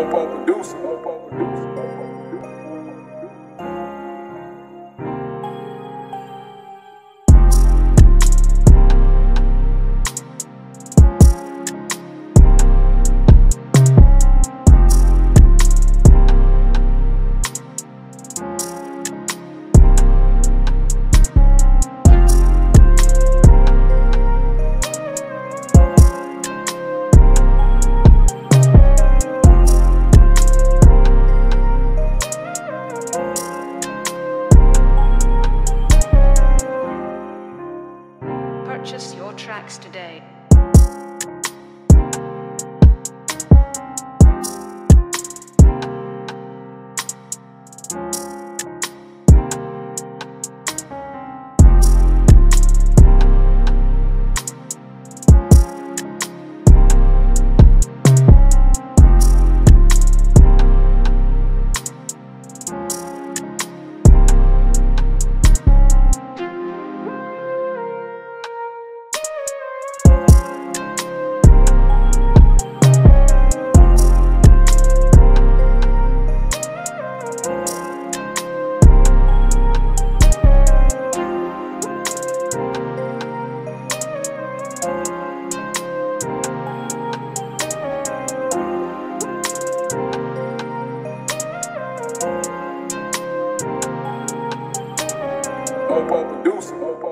Mopo producer. Tracks today. Mopo producer.